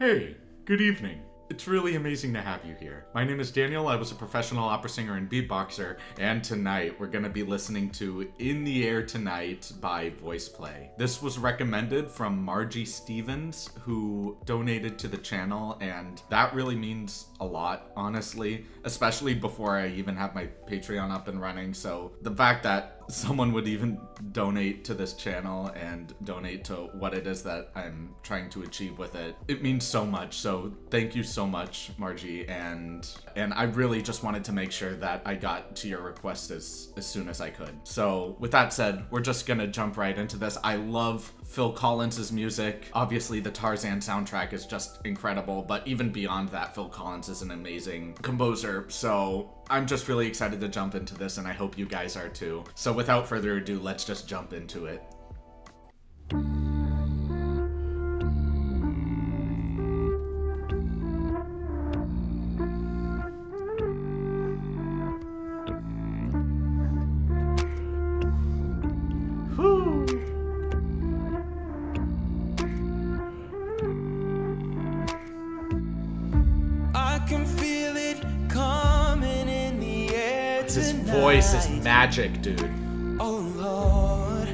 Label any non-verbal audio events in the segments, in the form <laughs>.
Hey, good evening. It's really amazing to have you here. My name is Daniel. I was a professional opera singer and beatboxer, and tonight we're going to be listening to In the Air Tonight by VoicePlay. This was recommended from Margie Stevens, who donated to the channel, and that really means a lot, honestly, especially before I even have my Patreon up and running. So the fact that someone would even donate to this channel and donate to what it is that I'm trying to achieve with it. It means so much. So thank you so much, Margie. And and I really just wanted to make sure that I got to your request as as soon as I could. So with that said, we're just gonna jump right into this. I love Phil Collins's music. Obviously, the Tarzan soundtrack is just incredible, but even beyond that, Phil Collins is an amazing composer. So I'm just really excited to jump into this, and I hope you guys are too. So without further ado, let's just jump into it. Voice is magic, dude. Oh Lord.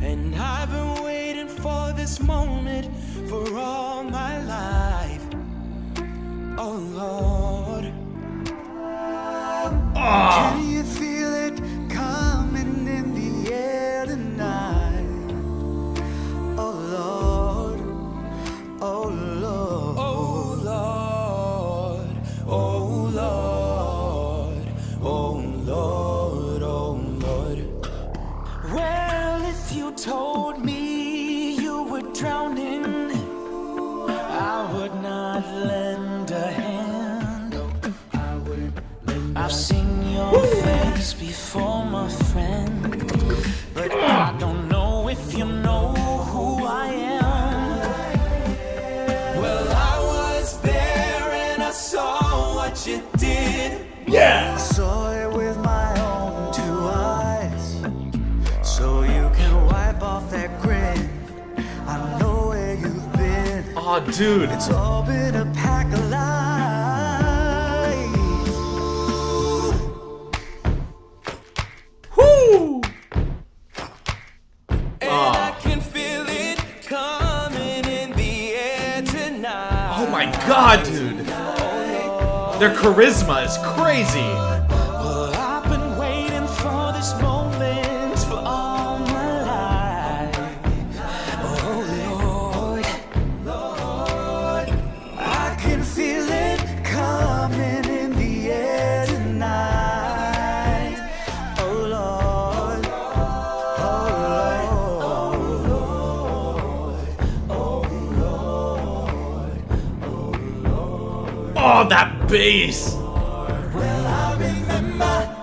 And I've been waiting for this moment for all face before, my friend, but I don't know if you know who I am. Well, I was there and I saw what you did. Yeah! Saw it with my own two eyes. So you can wipe off that grin. I know where you've been. Oh, dude. It's all been a Their charisma is crazy. Well, I've been waiting for this moment for all my life. Oh Lord, Lord, I can feel it coming in the air tonight. Oh Lord, Oh, that bass. well I remember,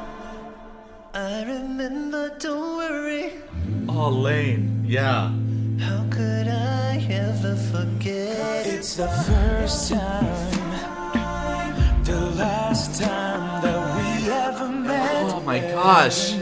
I remember. Don't worry. Oh, Layne. Yeah. How could I ever forget? It's the first time, the last time that we ever met. Oh my gosh.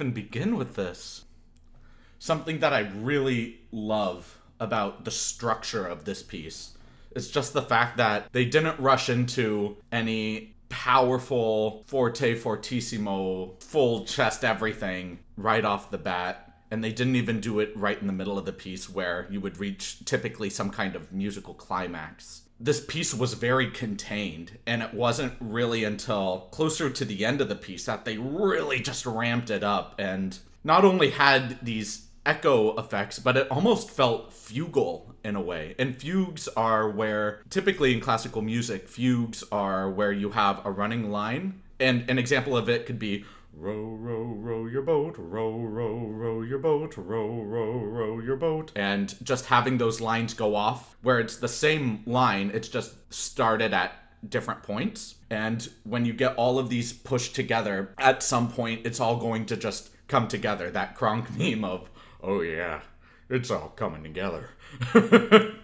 Even begin with this? Something that I really love about the structure of this piece is just the fact that they didn't rush into any powerful forte fortissimo full chest everything right off the bat and they didn't even do it right in the middle of the piece where you would reach typically some kind of musical climax. This piece was very contained, and it wasn't really until closer to the end of the piece that they really just ramped it up and not only had these echo effects, but it almost felt fugal in a way. And fugues are where, typically in classical music, fugues are where you have a running line. And an example of it could be row, row, row your boat, row, row, row your boat, row, row, row your boat. And just having those lines go off, where it's the same line, it's just started at different points. And when you get all of these pushed together, at some point, it's all going to just come together. That Kronk <laughs> meme of, oh yeah, it's all coming together. <laughs>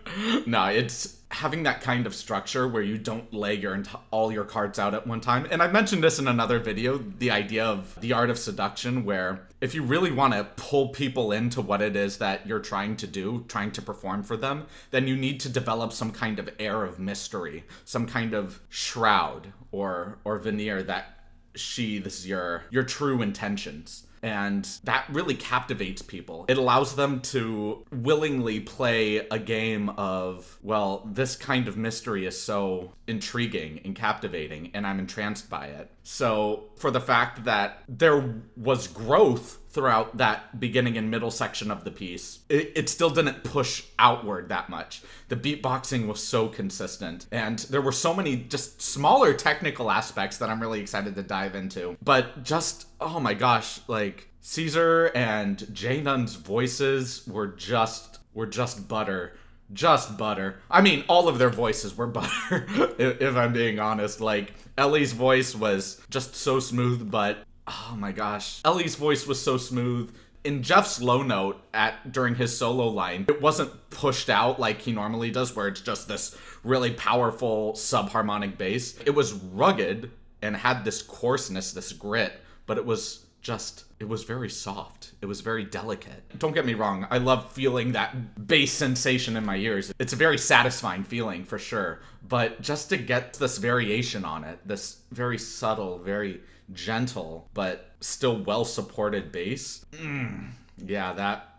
no, it's having that kind of structure where you don't lay your all your cards out at one time. And I mentioned this in another video, the idea of the art of seduction where if you really want to pull people into what it is that you're trying to do, trying to perform for them, then you need to develop some kind of air of mystery, some kind of shroud or or veneer that sheathes your your true intentions and that really captivates people. It allows them to willingly play a game of, well, this kind of mystery is so intriguing and captivating, and I'm entranced by it. So, for the fact that there was growth throughout that beginning and middle section of the piece, it, it still didn't push outward that much. The beatboxing was so consistent, and there were so many just smaller technical aspects that I'm really excited to dive into. But just, oh my gosh, like Caesar and J.None's voices were just were just butter. Just butter. I mean, all of their voices were <laughs> butter, if, if I'm being honest. Like, Ellie's voice was just so smooth, but oh my gosh. Ellie's voice was so smooth. In Geoff's low note at during his solo line, it wasn't pushed out like he normally does, where it's just this really powerful subharmonic bass. It was rugged and had this coarseness, this grit, but it was just it was very soft. It was very delicate. Don't get me wrong, I love feeling that bass sensation in my ears. It's a very satisfying feeling for sure. But just to get this variation on it, this very subtle, very gentle, but still well supported bass, mm, yeah, that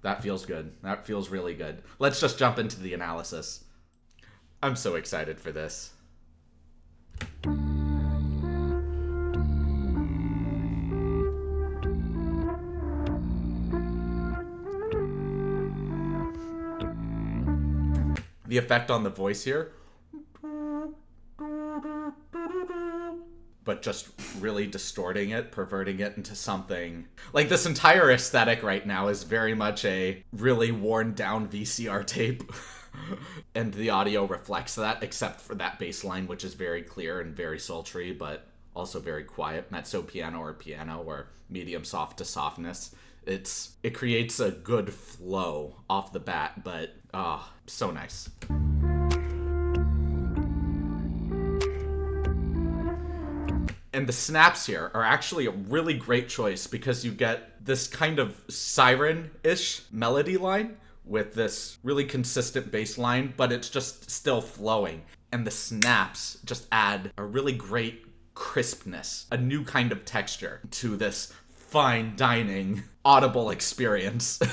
that feels good. That feels really good. Let's just jump into the analysis. I'm so excited for this. The effect on the voice here. But just really distorting it, perverting it into something. Like this entire aesthetic right now is very much a really worn down VCR tape. <laughs> and the audio reflects that, except for that bass line, which is very clear and very sultry, but also very quiet. Mezzo piano or piano or medium soft to softness it's it creates a good flow off the bat but ah oh, so nice. And the snaps here are actually a really great choice because you get this kind of siren-ish melody line with this really consistent bass line but it's just still flowing. And the snaps just add a really great crispness a new kind of texture to this fine dining audible experience. <laughs>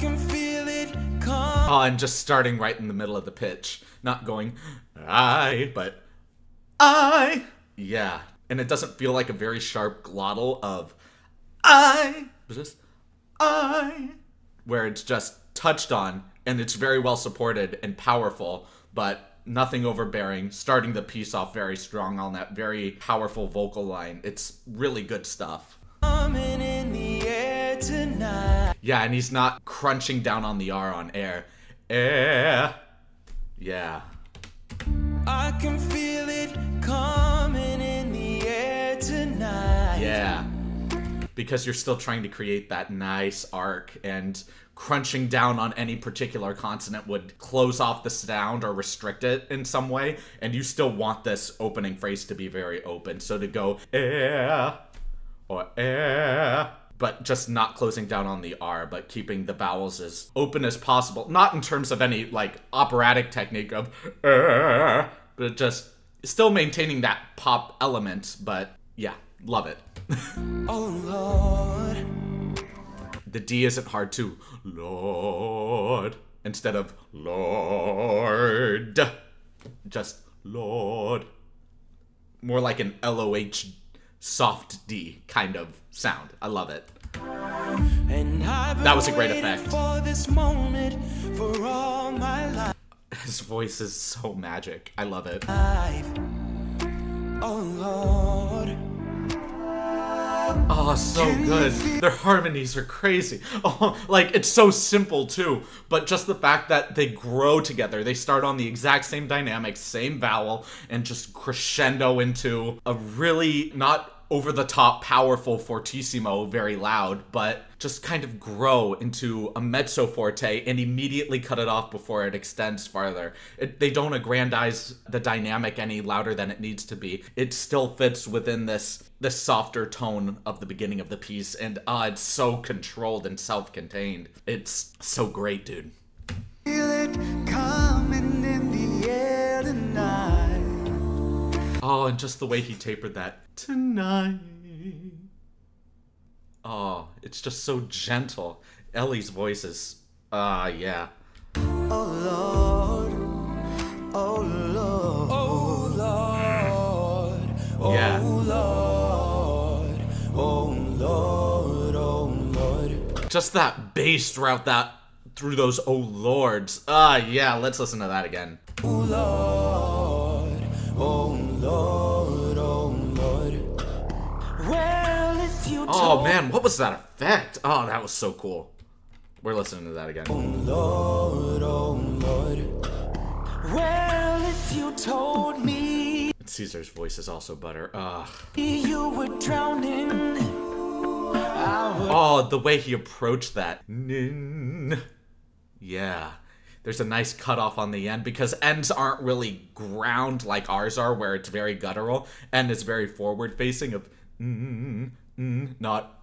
can feel it come. Oh, and just starting right in the middle of the pitch, not going I, but I. Yeah, and it doesn't feel like a very sharp glottal of I, just I, where it's just touched on and it's very well supported and powerful, but nothing overbearing. Starting the piece off very strong on that very powerful vocal line. It's really good stuff. Coming in the air tonight. Yeah, and he's not crunching down on the R on air. Air. Yeah. I can feel it coming in the air tonight. Yeah. Because you're still trying to create that nice arc and crunching down on any particular consonant would close off the sound or restrict it in some way and you still want this opening phrase to be very open. So to go eh or eh but just not closing down on the r but keeping the vowels as open as possible. Not in terms of any like operatic technique of eh, but just still maintaining that pop element but yeah love it. <laughs> Oh Lord. The D isn't hard to Lord. Instead of Lord. Just Lord. More like an LOH soft D kind of sound. I love it. That was a great effect. For this moment for all my life. His voice is so magic. I love it. Oh Lord. Oh, so good. Their harmonies are crazy. <laughs> Oh, like it's so simple too, but just the fact that they grow together. They start on the exact same dynamic, same vowel, and just crescendo into a really not over the top, powerful fortissimo, very loud, but just kind of grow into a mezzo forte and immediately cut it off before it extends farther. It, they don't aggrandize the dynamic any louder than it needs to be. It still fits within this this softer tone of the beginning of the piece, and uh, it's so controlled and self-contained. It's so great, dude. Oh, and just the way he tapered that tonight. Oh, it's just so gentle. Ellie's voice is, ah, yeah. Oh Lord. Oh Lord. Oh Lord. Oh Yeah. Lord. Oh Lord. Oh Lord. Just that bass throughout that, through those oh lords. Ah, yeah. Let's listen to that again. Oh Lord. Oh man, what was that effect? Oh, that was so cool. We're listening to that again. Oh Lord, oh Lord. Well, if you told me Caesar's voice is also butter. Ugh. you were drowning, Oh, the way he approached that. Yeah. There's a nice cutoff on the end because ends aren't really ground like ours are, where it's very guttural and it's very forward facing of mm, mm, mm, mm. Mm, not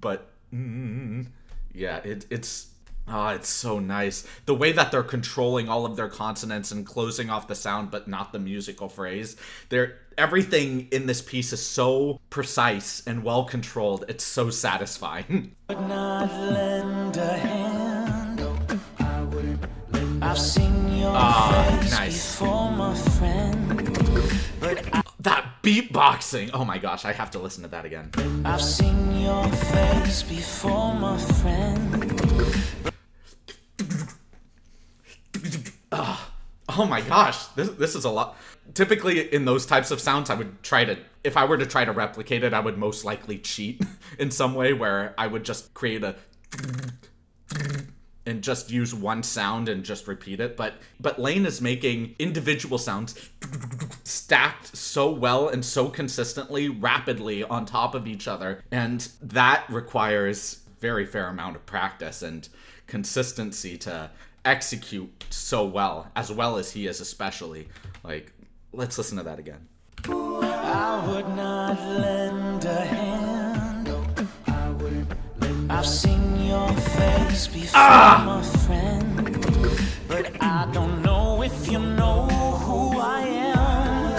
but mm, yeah, it, it's ah, it's so nice. The way that they're controlling all of their consonants and closing off the sound, but not the musical phrase. They're everything in this piece is so precise and well controlled. It's so satisfying. <laughs> not lend a hand. I've seen your Ah, nice. Beatboxing. Oh my gosh, I have to listen to that again. I've seen your face before, my friend. Ah, oh my gosh, this this is a lot. Typically, in those types of sounds, I would try to. If I were to try to replicate it, I would most likely cheat <laughs> in some way, where I would just create a and just use one sound and just repeat it. But but Layne is making individual sounds stacked so well and so consistently, rapidly on top of each other, and that requires very fair amount of practice and consistency to execute so well, as well as he is especially. Like, let's listen to that again. I've seen your face before, my friend. But I don't know if you know who I am.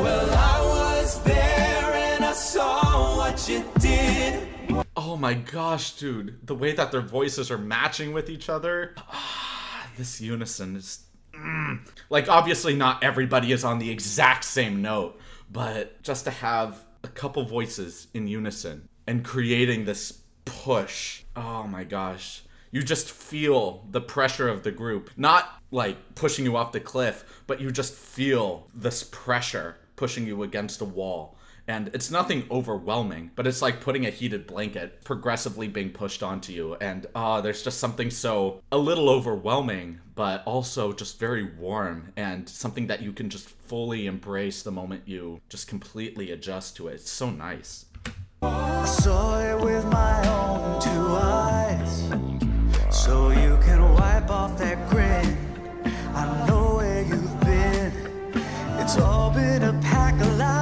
Well, I was there and I saw what you did. Oh Oh my gosh, dude. The way that their voices are matching with each other. Ah, this unison is. Mm. Like, obviously, not everybody is on the exact same note, but just to have a couple voices in unison and creating this push. Oh my gosh. You just feel the pressure of the group. Not like pushing you off the cliff, but you just feel this pressure pushing you against a wall. And it's nothing overwhelming, but it's like putting a heated blanket progressively being pushed onto you. And ah, there's just something so a little overwhelming, but also just very warm and something that you can just fully embrace the moment you just completely adjust to it. It's so nice. I saw it with my own two eyes. So you can wipe off that grin. I know where you've been. It's all been a pack of lies.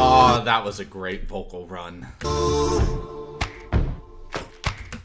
Oh, that was a great vocal run.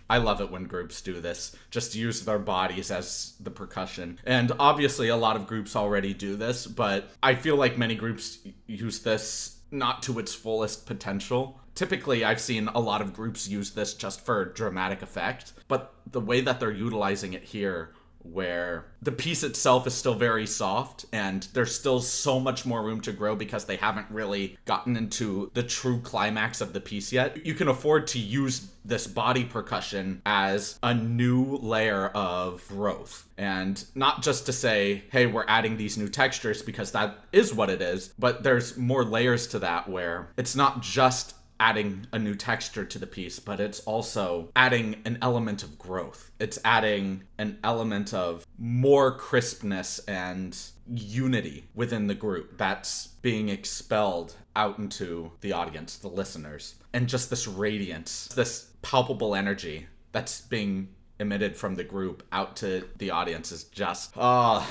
I love it when groups do this. Just use their bodies as the percussion. And obviously, a lot of groups already do this, but I feel like many groups use this not to its fullest potential. Typically, I've seen a lot of groups use this just for dramatic effect, but the way that they're utilizing it here where the piece itself is still very soft and there's still so much more room to grow because they haven't really gotten into the true climax of the piece yet. You can afford to use this body percussion as a new layer of growth. And not just to say, hey, we're adding these new textures because that is what it is, but there's more layers to that where it's not just adding a new texture to the piece, but it's also adding an element of growth. It's adding an element of more crispness and unity within the group that's being expelled out into the audience, the listeners. And just this radiance, this palpable energy that's being emitted from the group out to the audience is just, ah,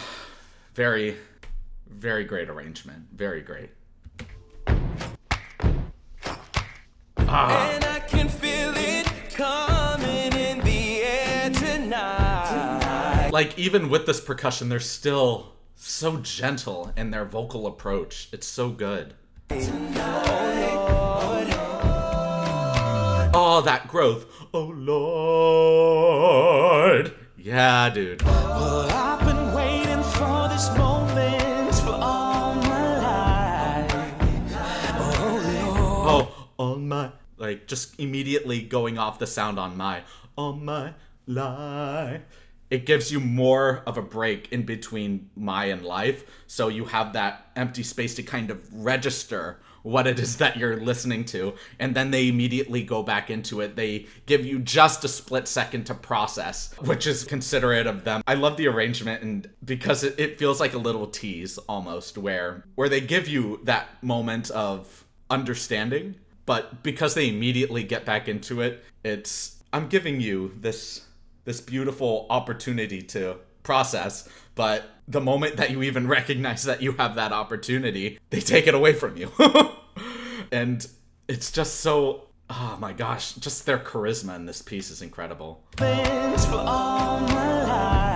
very, very great arrangement. Very great. Uh-huh. And I can feel it coming in the air tonight. like even with this percussion they're still so gentle in their vocal approach. It's so good. Oh that growth. Oh lord. Yeah dude. Well, I've been waiting for this moment for all my life. oh on oh, my like just immediately going off the sound on my on my life. It gives you more of a break in between my and life. So you have that empty space to kind of register what it is that you're listening to. And then they immediately go back into it. They give you just a split second to process which is considerate of them. I love the arrangement and because it, it feels like a little tease almost where where they give you that moment of understanding but because they immediately get back into it it's i'm giving you this this beautiful opportunity to process but the moment that you even <laughs> recognize that you have that opportunity they take it away from you <laughs> and it's just so oh my gosh just their charisma in this piece is incredible Things for all my life.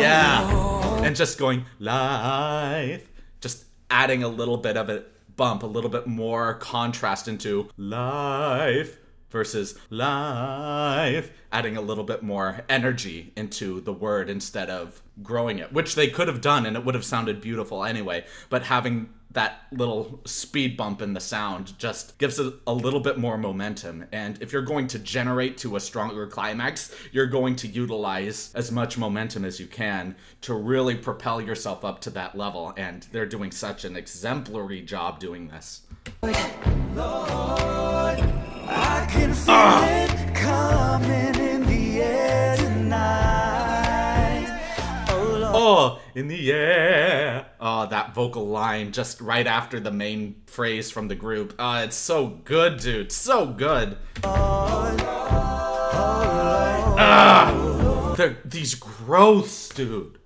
Yeah. And just going live, just adding a little bit of a bump, a little bit more contrast into life versus life, adding a little bit more energy into the word instead of growing it, which they could have done and it would have sounded beautiful anyway. But having that little speed bump in the sound just gives it a little bit more momentum. And if you're going to generate to a stronger climax, you're going to utilize as much momentum as you can to really propel yourself up to that level. And they're doing such an exemplary job doing this. I can feel it coming in the air tonight. Oh, Lord. Oh, in the air. Oh, that vocal line just right after the main phrase from the group. Uh, it's so good, dude. So good. Ah, they're- these growths, dude.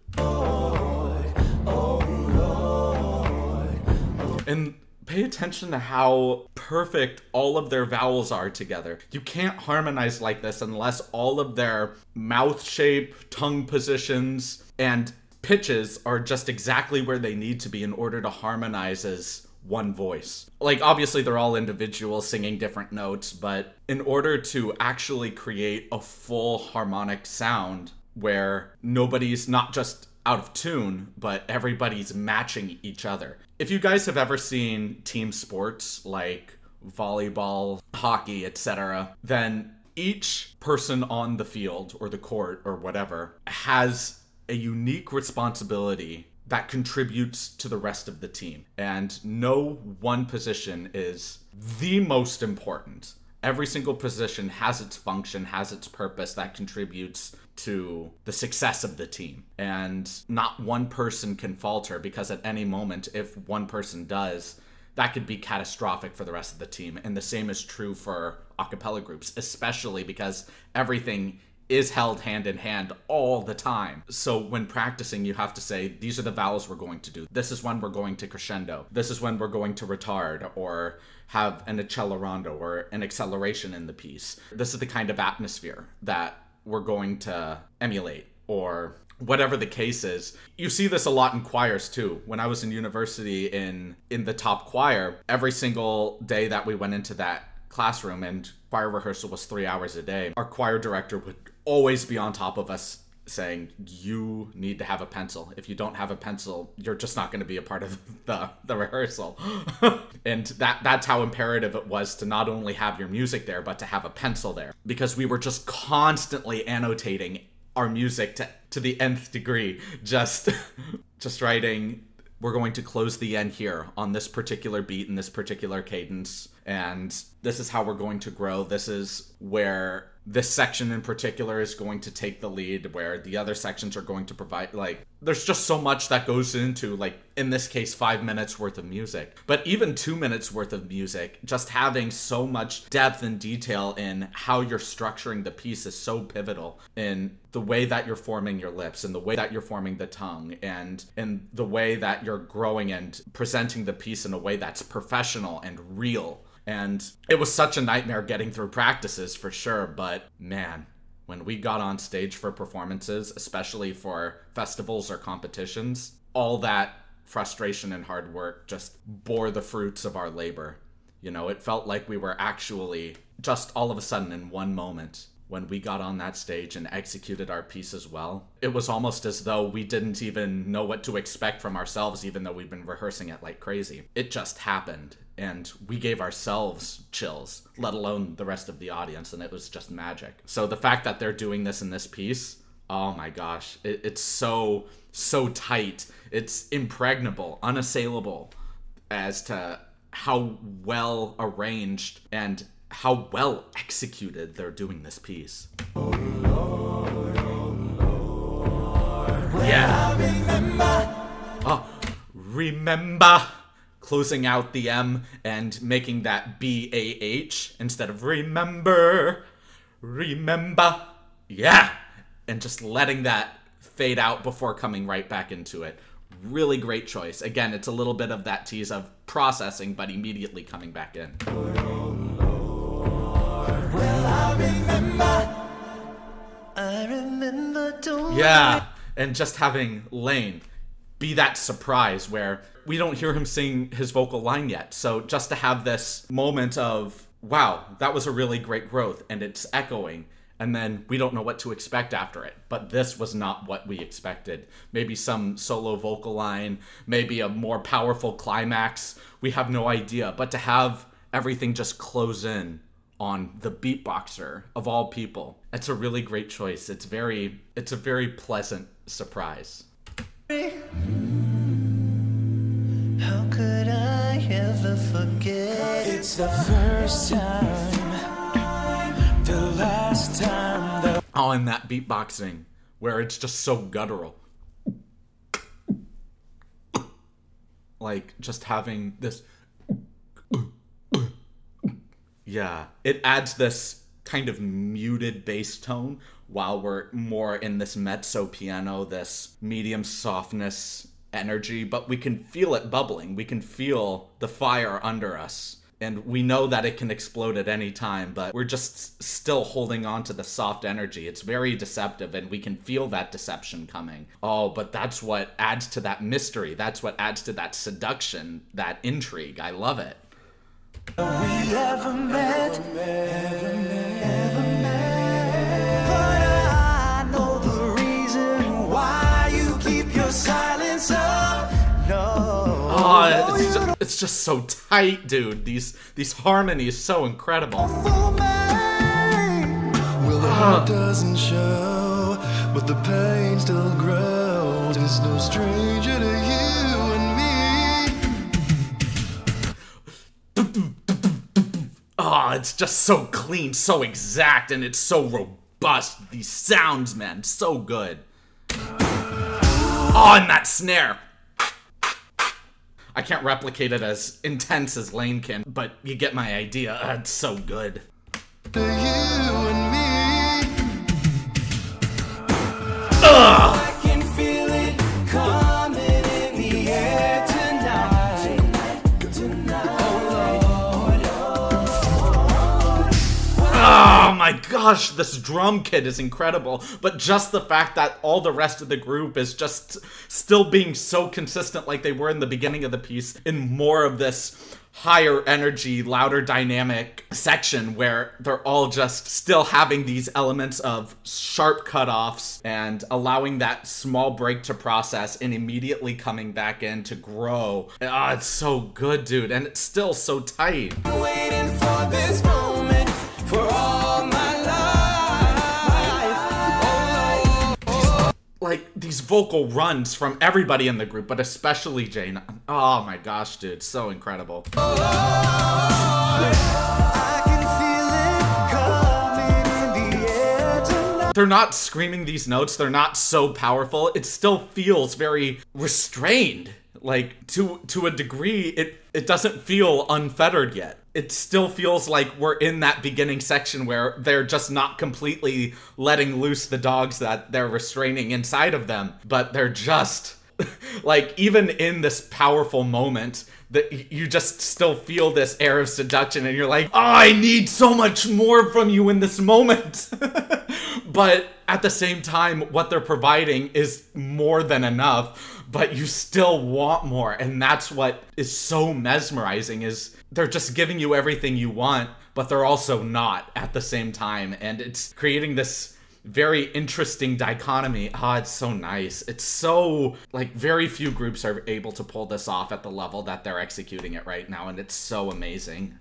And pay attention to how perfect all of their vowels are together. You can't harmonize like this unless all of their mouth shape, tongue positions, and pitches are just exactly where they need to be in order to harmonize as one voice. Like, obviously, they're all individuals singing different notes, but in order to actually create a full harmonic sound where nobody's not just out of tune, but everybody's matching each other. If you guys have ever seen team sports like volleyball, hockey, etc., then each person on the field or the court or whatever has a unique responsibility that contributes to the rest of the team. And no one position is the most important. Every single position has its function, has its purpose that contributes to the success of the team. And not one person can falter because at any moment, if one person does, that could be catastrophic for the rest of the team. And the same is true for a cappella groups, especially because everything is held hand in hand all the time. So when practicing, you have to say, these are the vowels we're going to do. This is when we're going to crescendo. This is when we're going to retard or have an accelerando or an acceleration in the piece. This is the kind of atmosphere that we're going to emulate or whatever the case is you see this a lot in choirs too when i was in university in in the top choir every single day that we went into that classroom and choir rehearsal was three hours a day our choir director would always be on top of us saying you need to have a pencil. If you don't have a pencil you're just not going to be a part of <laughs> the, the rehearsal. <laughs> And that that's how imperative it was to not only have your music there but to have a pencil there. Because we were just constantly annotating our music to, to the nth degree. Just <laughs> just writing we're going to close the end here on this particular beat and this particular cadence and this is how we're going to grow. This is where this section in particular is going to take the lead where the other sections are going to provide like there's just so much that goes into like in this case 5 minutes worth of music. But even 2 minutes worth of music just having so much depth and detail in how you're structuring the piece is so pivotal in the way that you're forming your lips and the way that you're forming the tongue and in the way that you're growing and presenting the piece in a way that's professional and real and it was such a nightmare getting through practices for sure, but man, when we got on stage for performances, especially for festivals or competitions, all that frustration and hard work just bore the fruits of our labor. You know, it felt like we were actually just all of a sudden in one moment when we got on that stage and executed our piece as well. It was almost as though we didn't even know what to expect from ourselves, even though we've been rehearsing it like crazy. It just happened, and we gave ourselves chills, let alone the rest of the audience, and it was just magic. So the fact that they're doing this in this piece, oh my gosh, it, it's so, so tight. It's impregnable, unassailable as to how well arranged and how well executed they're doing this piece. oh lord oh Yeah. Oh, remember closing out the M and making that B A H instead of remember. Remember. Yeah. And just letting that fade out before coming right back into it. Really great choice. Again, it's a little bit of that tease of processing, but immediately coming back in. I remember don't Yeah, and just having Layne be that surprise where we don't hear him sing his vocal line yet. So just to have this moment of, wow, that was a really great growth, and it's echoing. And then we don't know what to expect after it. But this was not what we expected. Maybe some solo vocal line, maybe a more powerful climax. We have no idea. But to have everything just close in on the beatboxer of all people. It's a really great choice. It's very it's a very pleasant surprise. How could I ever forget? It's the first time, the last time that Oh, and that beatboxing where it's just so guttural. Like just having this Yeah, it adds this kind of muted bass tone while we're more in this mezzo piano, this medium softness energy, but we can feel it bubbling. We can feel the fire under us. and we know that it can explode at any time, but we're just still holding on to the soft energy. It's very deceptive, and we can feel that deception coming. Oh, but that's what adds to that mystery. That's what adds to that seduction, that intrigue. I love it. Oh, it's just, it's just so tight, dude. These these harmonies so incredible. Well, doesn't show, but the pain still grows. It's no stranger to you and me. Oh, it's just so clean, so exact, and it's so robust. These sounds, man, so good. Oh, and that snare. I can't replicate it as intense as Layne can, but you get my idea. Uh, it's so good. To my gosh, this drum kit is incredible. But just the fact that all the rest of the group is just still being so consistent like they were in the beginning of the piece in more of this higher energy, louder dynamic section where they're all just still having these elements of sharp cutoffs and allowing that small break to process and immediately coming back in to grow. Ah, it's so good, dude, and it's still so tight. Like these vocal runs from everybody in the group, but especially Jane. Oh my gosh, dude, so incredible. They're not screaming these notes, they're not so powerful. It still feels very restrained. Like to to a degree, it it doesn't feel unfettered yet. It still feels like we're in that beginning section where they're just not completely letting loose the dogs that they're restraining inside of them, but they're just <laughs> like even in this powerful moment that you just still feel this air of seduction and you're like oh, i need so much more from you in this moment. <laughs> But at the same time what they're providing is more than enough but you still want more. And that's what is so mesmerizing is they're just giving you everything you want but they're also not at the same time. And it's creating this very interesting dichotomy. Ah, it's so nice. It's so like very few groups are able to pull this off at the level that they're executing it right now, and it's so amazing.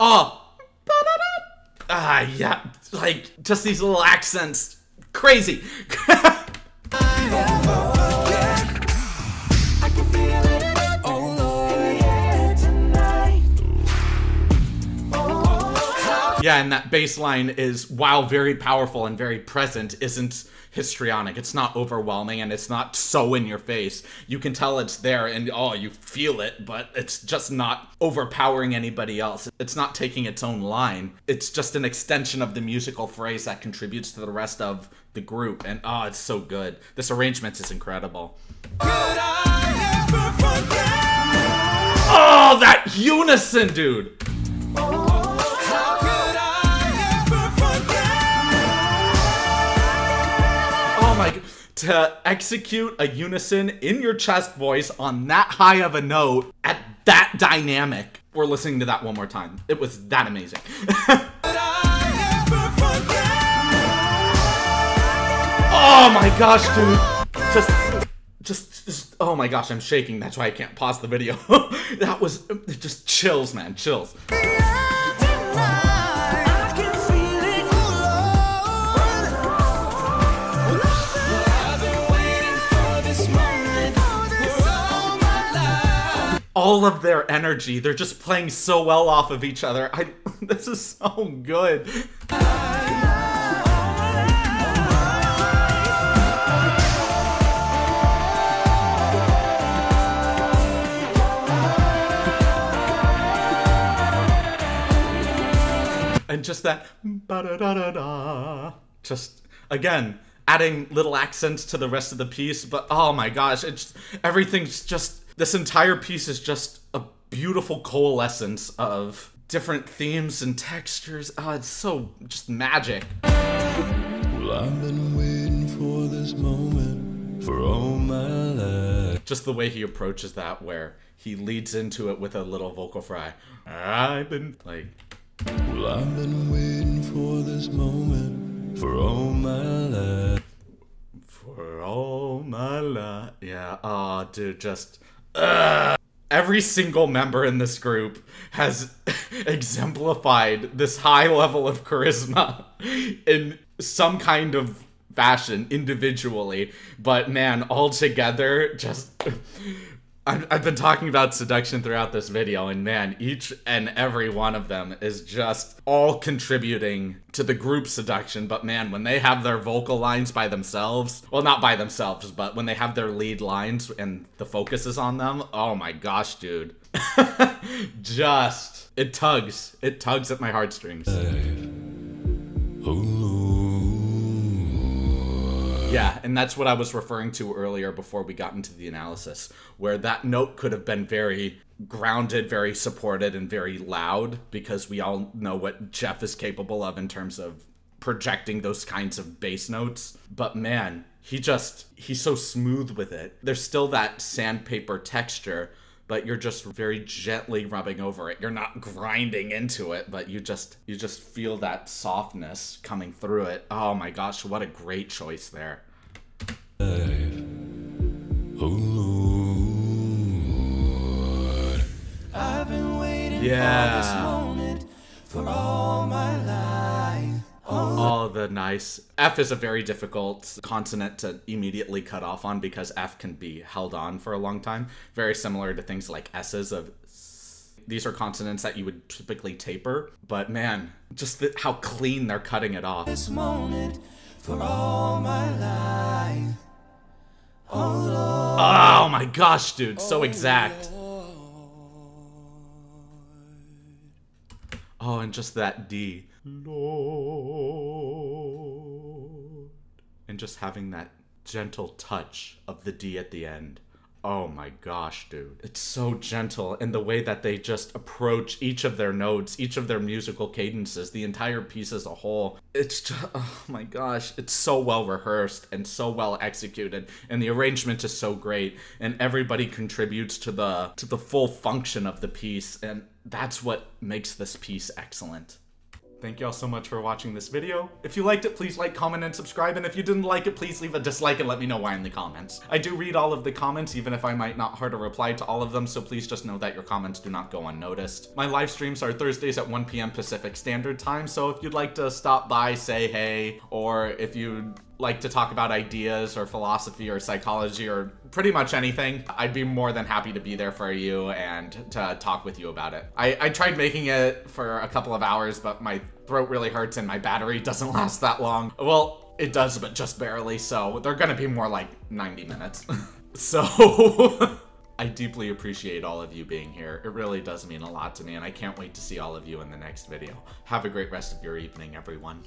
Oh. Ah, yeah. Like just these little accents. Crazy. <laughs> Yeah, and that bass line is, while very powerful and very present, isn't histrionic. It's not overwhelming and it's not so in your face. You can tell it's there and oh, you feel it, but it's just not overpowering anybody else. It's not taking its own line. It's just an extension of the musical phrase that contributes to the rest of the group. And oh, it's so good. This arrangement is incredible. Could I ever forget? Oh, that unison, dude! To execute a unison in your chest voice on that high of a note at that dynamic. We're listening to that one more time. It was that amazing. <laughs> Could I ever forget? oh my gosh, dude. Just just just oh my gosh, I'm shaking. That's why I can't pause the video. <laughs> that was it just chills, man. Chills. All of their energy. They're just playing so well off of each other. I <laughs> this is so good. and just that ba-da-da-da-da. just again adding little accents to the rest of the piece but oh my gosh it's everything's just this entire piece is just a beautiful coalescence of different themes and textures oh it's so just magic Well, I've been waiting for this moment for all my life. just the way he approaches that where he leads into it with a little vocal fry i've been like Well, I've been waiting for this moment for all my life. For all my life. Yeah. Oh, dude, just. Ugh. Every single member in this group has <laughs> exemplified this high level of charisma <laughs> in some kind of fashion individually. But man, all together, just. <laughs> I've, been talking about seduction throughout this video, and man, each and every one of them is just all contributing to the group seduction. But man, when they have their vocal lines by themselves, well, not by themselves, but when they have their lead lines and the focus is on them, oh my gosh, dude. <laughs> just, it tugs. It tugs at my heartstrings. Oh. Yeah, and that's what I was referring to earlier before we got into the analysis, where that note could have been very grounded, very supported, and very loud because we all know what Geoff is capable of in terms of projecting those kinds of bass notes. But man, he just, he's so smooth with it. There's still that sandpaper texture, but you're just very gently rubbing over it. You're not grinding into it, but you just you just feel that softness coming through it. Oh my gosh, what a great choice there. I've been Yeah. Oh, the nice. F is a very difficult consonant to immediately cut off on because F can be held on for a long time. Very similar to things like S's of. These are consonants that you would typically taper, but man, just the, how clean they're cutting it off. This moment for all my life. Oh Oh my gosh, dude, so exact. Oh, oh and just that D. Lord. And just having that gentle touch of the D at the end. Oh my gosh, dude. It's so gentle and the way that they just approach each of their notes, each of their musical cadences, the entire piece as a whole. It's just, <laughs> oh my gosh, it's so well rehearsed and so well executed and the arrangement is so great and everybody contributes to the to the full function of the piece and that's what makes this piece excellent. Thank you all so much for watching this video. If you liked it, please like, comment, and subscribe. And if you didn't like it, please leave a dislike and let me know why in the comments. I do read all of the comments, even if I might not heard a reply to all of them, so please just know that your comments do not go unnoticed. My live streams are Thursdays at 1 p.m. Pacific Standard Time, so if you'd like to stop by, say hey, or if you'd like to talk about ideas or philosophy or psychology or pretty much anything, I'd be more than happy to be there for you and to talk with you about it. I, I tried making it for a couple of hours, but my throat really hurts and my battery <laughs> doesn't last that long. Well, it does, but just barely, so they're gonna be more like 90 minutes. <laughs> so. <laughs> I deeply appreciate all of you being here. It really does mean a lot to me, and I can't wait to see all of you in the next video. Have a great rest of your evening, everyone.